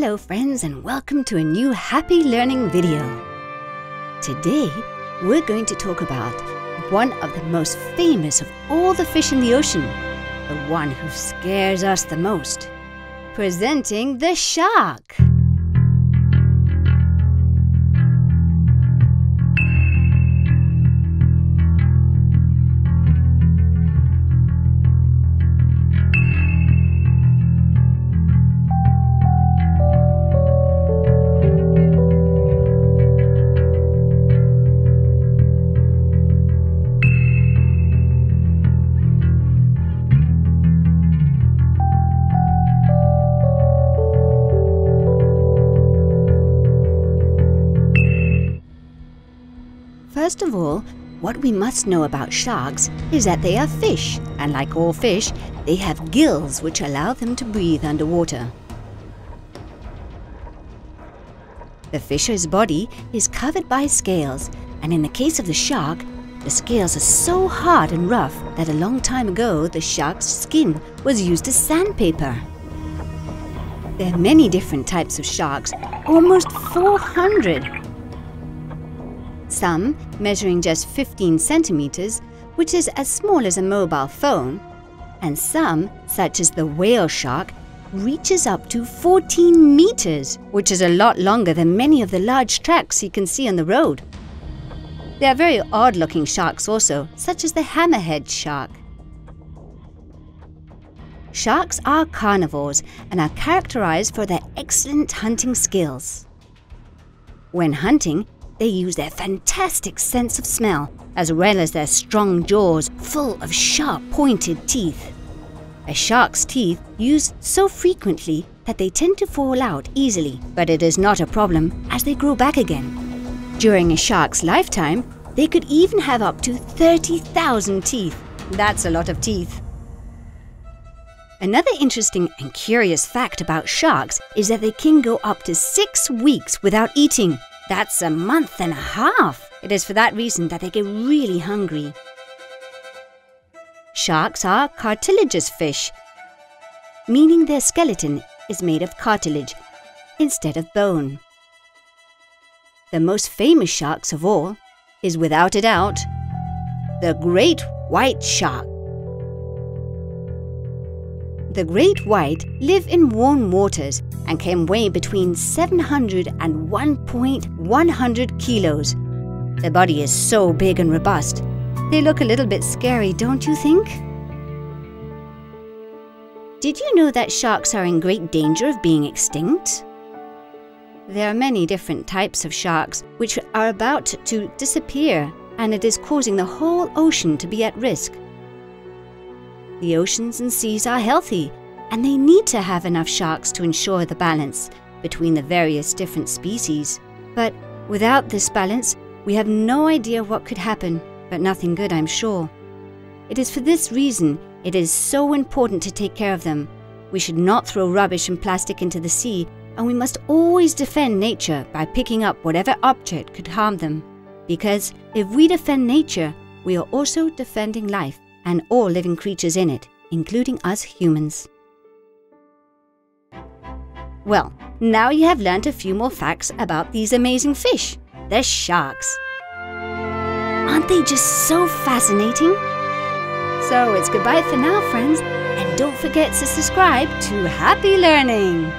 Hello friends and welcome to a new Happy Learning video. Today we're going to talk about one of the most famous of all the fish in the ocean, the one who scares us the most. Presenting the shark. First of all, what we must know about sharks is that they are fish, and like all fish, they have gills which allow them to breathe underwater. The fish's body is covered by scales, and in the case of the shark, the scales are so hard and rough that a long time ago the shark's skin was used as sandpaper. There are many different types of sharks, almost 400 some measuring just 15 centimeters, which is as small as a mobile phone, and some, such as the whale shark, reaches up to 14 meters, which is a lot longer than many of the large tracks you can see on the road. There are very odd looking sharks also, such as the hammerhead shark. Sharks are carnivores and are characterized for their excellent hunting skills. When hunting, they use their fantastic sense of smell, as well as their strong jaws full of sharp pointed teeth. A shark's teeth used so frequently that they tend to fall out easily, but it is not a problem as they grow back again. During a shark's lifetime, they could even have up to 30,000 teeth. That's a lot of teeth. Another interesting and curious fact about sharks is that they can go up to six weeks without eating. That's a month and a half. It is for that reason that they get really hungry. Sharks are cartilaginous fish, meaning their skeleton is made of cartilage instead of bone. The most famous sharks of all is without a doubt the great white shark. The great white live in warm waters and can weigh between 700 and 1.100 kilos. Their body is so big and robust. They look a little bit scary, don't you think? Did you know that sharks are in great danger of being extinct? There are many different types of sharks which are about to disappear and it is causing the whole ocean to be at risk. The oceans and seas are healthy and they need to have enough sharks to ensure the balance between the various different species. But without this balance, we have no idea what could happen, but nothing good, I'm sure. It is for this reason it is so important to take care of them. We should not throw rubbish and plastic into the sea, and we must always defend nature by picking up whatever object could harm them. Because if we defend nature, we are also defending life and all living creatures in it, including us humans. Well, now you have learnt a few more facts about these amazing fish, the sharks. Aren't they just so fascinating? So it's goodbye for now, friends, and don't forget to subscribe to Happy Learning.